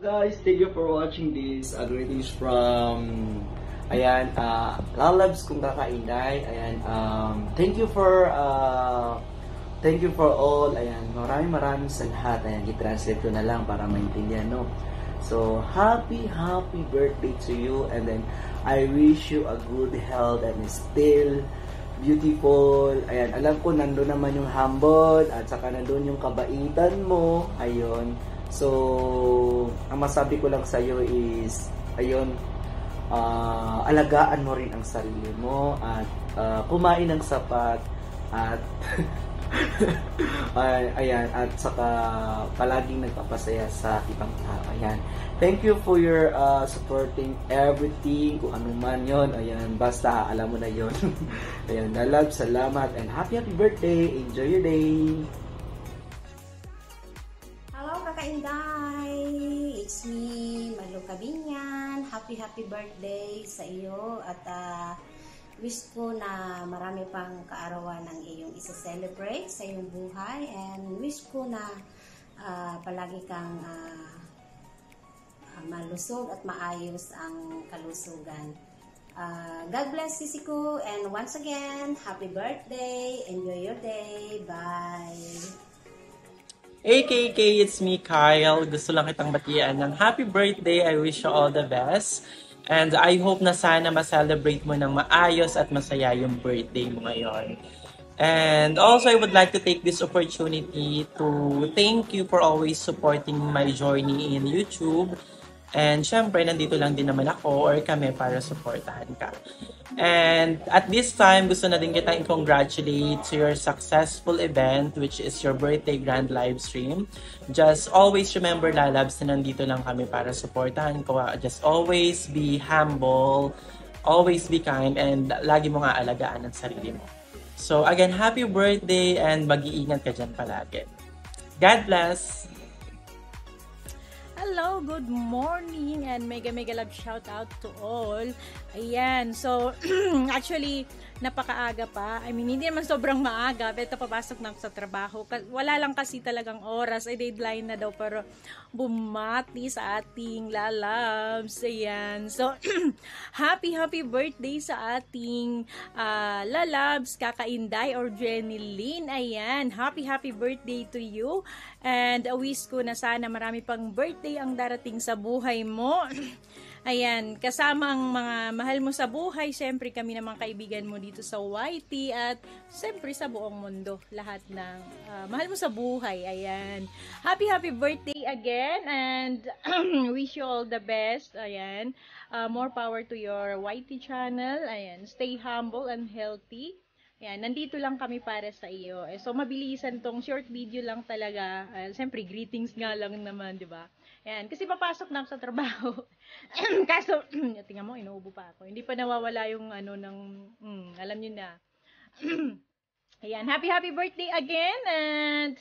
Guys, thank you for watching this. Uh, greetings from Ayan, uh, lalabs kung kakainday. Ayan, um, thank you for uh, thank you for all. Ayan, maraming maraming sa lahat. Ayan, i-translate ko na lang para maintindihan, no? So, happy, happy birthday to you. And then, I wish you a good health and still beautiful. Ayan, alam ko nandun naman yung humble at saka nandun yung kabaitan mo. Ayun. So, ang masabi ko lang sa'yo is, ayun, uh, alagaan mo rin ang sarili mo at uh, kumain ng sapat at ayan at saka palaging nagpapasaya sa ibang tao. Ayan. Thank you for your uh, supporting everything kung ano man yon ayan basta alam mo na yon ayan love salamat and happy happy birthday. Enjoy your day hello kakainday it's me Malu Cabinyan happy happy birthday sa iyo at uh, wish ko na marami pang kaarawan ng iyong isa-celebrate sa iyong buhay and wish ko na uh, palagi kang uh, malusog at maayos ang kalusugan. Uh, God bless Sisiku and once again, happy birthday. Enjoy your day. Bye. Hey KK, it's me Kyle. Gusto lang kitang batian ng happy birthday. I wish you all the best. And I hope na sana ma-celebrate mo ng maayos at masaya yung birthday mo ngayon. And also, I would like to take this opportunity to thank you for always supporting my journey in YouTube. And syempre, nandito lang din naman ako or kami para supportahan ka. And at this time, gusto na din kita congratulate to your successful event which is your birthday grand live stream. Just always remember, lalabs, na nandito lang kami para supportahan ko. Just always be humble, always be kind, and lagi mo nga alagaan ang sarili mo. So again, happy birthday and mag-iingat ka dyan palagi. God bless! Hello, good morning and mega mega love shout out to all. Ayan, so actually napakaaga pa. I mean, hindi naman sobrang maaga, pero papasok na ako sa trabaho. Wala lang kasi talagang oras, ay deadline na daw pero bumati sa ating lalabs. Ayan. So, happy happy birthday sa ating uh, lalabs, kakainday or Jenny Lynn. Ayan, happy happy birthday to you. And uh, wish ko na sana marami pang birthday ang darating sa buhay mo. Ayan, kasama ang mga mahal mo sa buhay, syempre kami naman kaibigan mo dito sa YT at syempre sa buong mundo, lahat ng uh, mahal mo sa buhay. Ayan. Happy happy birthday again and wish you all the best. Ayan. Uh, more power to your YT channel. Ayan. Stay humble and healthy. Ayan, nandito lang kami para sa iyo. Eh, so, mabilisan tong short video lang talaga. Uh, Siyempre, greetings nga lang naman, di ba? Ayan, kasi papasok na ako sa trabaho. Kaso, tingnan mo, inuubo pa ako. Hindi pa nawawala yung ano ng, mm, alam niyo na. Ayan, happy happy birthday again and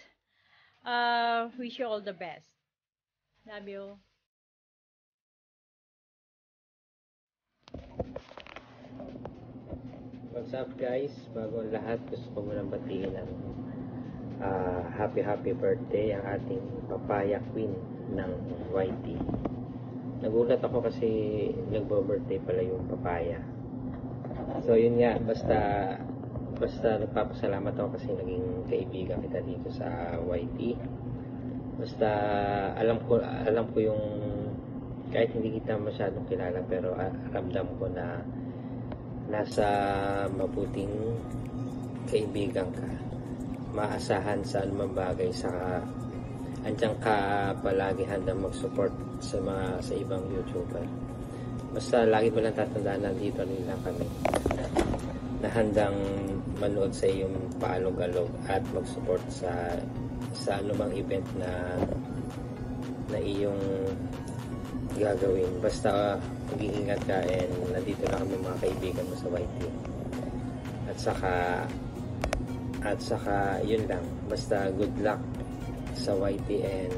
uh, wish you all the best. Love you. What's up guys? Bago lahat, gusto ko muna batiin ang uh, happy happy birthday ang ating papaya queen ng YT. Nagulat ako kasi nagbo-birthday pala yung papaya. So yun nga, basta basta nagpapasalamat ako kasi naging kaibigan kita dito sa YT. Basta alam ko alam ko yung kahit hindi kita masyadong kilala pero ramdam ko na nasa mabuting kaibigan ka maasahan sa anumang bagay sa andyan ka palagi handang mag-support sa mga sa ibang YouTuber basta lagi mo lang tatandaan na dito lang kami na handang manood sa iyong paalog-alog at mag-support sa sa anumang event na na iyong gagawin. Basta mag-iingat ka and nandito na kami mga kaibigan mo sa YT. At saka at saka yun lang. Basta good luck sa YT and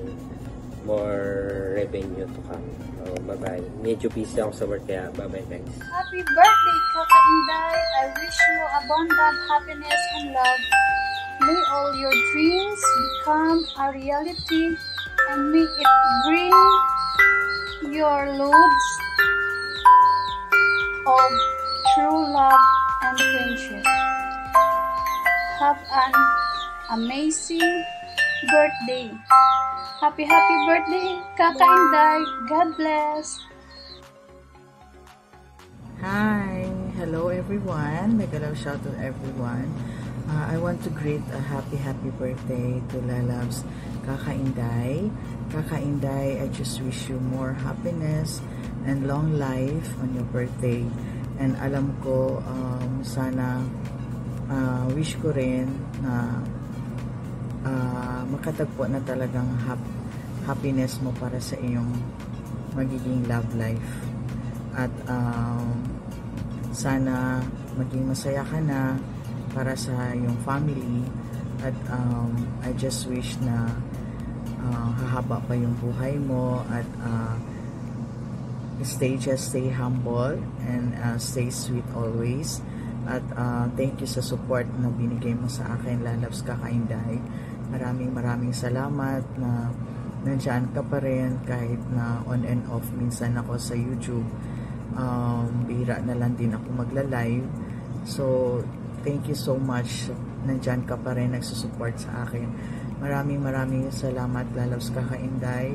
more revenue to come. So, bye-bye. Medyo busy ako sa work kaya bye-bye guys. Happy birthday, Kaka Inday. I wish you abundant happiness and love. May all your dreams become a reality and may it bring your loads of true love and friendship. Have an amazing birthday. Happy, happy birthday, Kaka Inday. God bless. Hi! Hello everyone! Mega love shout to everyone. Uh, I want to greet a happy happy birthday to Lalabs Kaka Inday. Kaka Inday, I just wish you more happiness and long life on your birthday. And alam ko, um, sana uh, wish ko rin na uh, makatagpo na talagang hap- happiness mo para sa iyong magiging love life. At um, sana maging masaya ka na para sa iyong family. At um, I just wish na uh, hahaba pa yung buhay mo at uh, stay just stay humble and uh, stay sweet always. At uh, thank you sa support na binigay mo sa akin, Lalabs Kakainday. Maraming maraming salamat na nandyan ka pa rin kahit na on and off minsan ako sa YouTube. Um, bihira na lang din ako magla-live. So, thank you so much. Nandyan ka pa rin nagsusupport sa akin. Maraming maraming salamat, Lalabs Kakainday.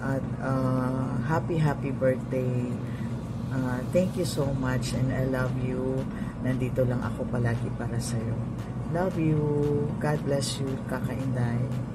At uh, happy, happy birthday. Uh, thank you so much and I love you. Nandito lang ako palagi para sa'yo. Love you. God bless you, Kakainday.